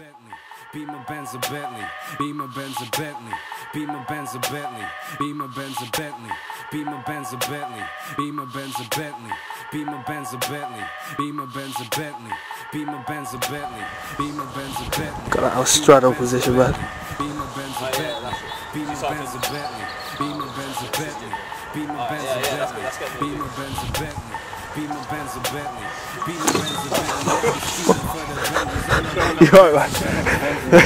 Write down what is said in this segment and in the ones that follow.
Bentley. Beamer Benz a Bentley. Beamer Benz a Bentley. Beamer Benz a Bentley. Beamer Benz a Bentley. Beamer Benz a Bentley. Beamer Benz a Bentley. Beamer Benz a Bentley. Beamer Benz a Bentley. Beamer Benz a Bentley. Beamer Benz a Bentley. Got that little straddle position, man. Beamer Benz a Bentley. Beamer Benz a Bentley. Beamer Benz a Bentley. Beamer Benz a Bentley. Beamer Benz a Bentley. Beamer Benz a Bentley. Beamer Benz a Bentley. You alright, man?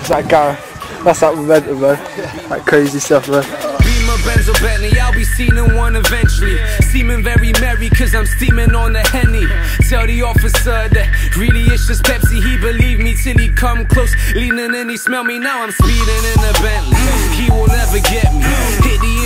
it's that Gareth. That's that momentum, man. That crazy stuff, man. Beamer Benz or Bentley, I'll be seen in one eventually. Seeming very merry, cause I'm steaming on the Henny. Tell the officer that really it's just Pepsi. He believed me till he come close. Leaning and he smell me, now I'm speeding in a Bentley. He will never get me. Hit the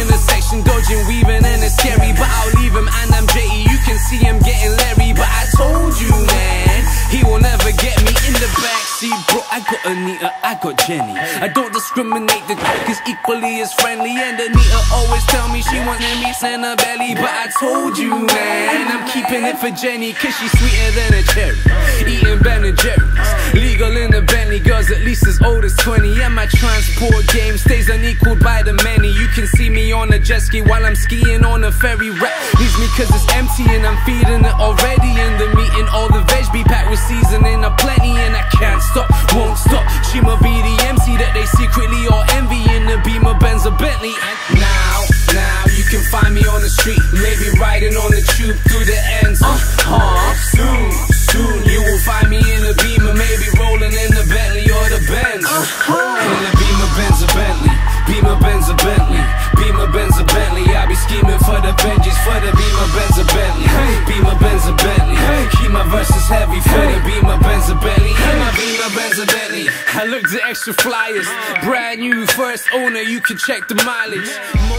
I got Anita, I got Jenny. I don't discriminate, the cook is equally as friendly. And Anita always tell me she wants me in her belly. But I told you, man, I'm keeping it for Jenny, cause she's sweeter than a cherry. Eating Ben and Jerry's. Legal in the Bentley, girls at least as old as 20. And my transport game stays unequaled by the many. You can see me on a jet ski while I'm skiing on a ferry. Rap needs me cause it's empty and I'm feeding it already. In the meeting, all And now, now you can find me on the street, maybe riding on the tube through the ends. Uh, huh. I looked at extra flyers, brand new first owner. You can check the mileage.